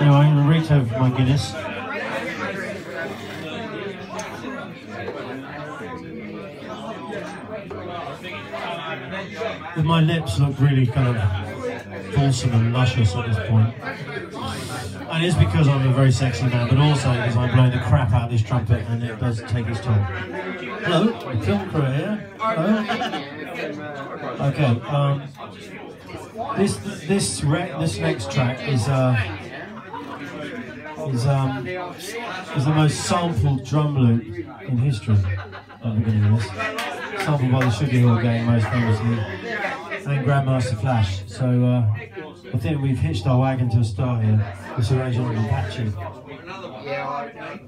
Anyway, I'm going to reach over for my Guinness. But my lips look really kind of fulsome and luscious at this point. And it's because I'm a very sexy man, but also because I blow the crap out of this trumpet and it does take its toll. Hello, film crew here. Hello. Okay, um, this this re- this next track is uh is um is the most sampled drum loop in history. At the beginning of this, sampled by the Sugarhill Gang most famously, and Grandmaster Flash. So uh, I think we've hitched our wagon to a star here. This arrangement will be catchy. Yeah, I-